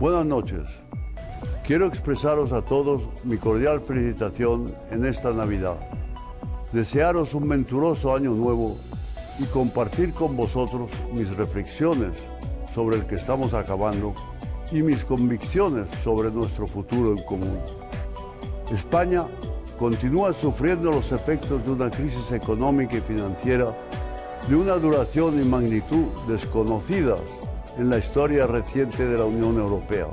Buenas noches. Quiero expresaros a todos mi cordial felicitación en esta Navidad. Desearos un venturoso año nuevo y compartir con vosotros mis reflexiones sobre el que estamos acabando y mis convicciones sobre nuestro futuro en común. España continúa sufriendo los efectos de una crisis económica y financiera de una duración y magnitud desconocidas en la historia reciente de la Unión Europea,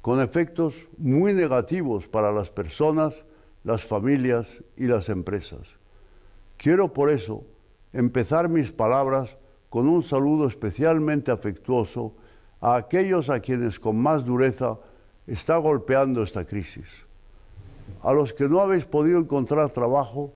con efectos muy negativos para las personas, las familias y las empresas. Quiero por eso empezar mis palabras con un saludo especialmente afectuoso a aquellos a quienes con más dureza está golpeando esta crisis. A los que no habéis podido encontrar trabajo,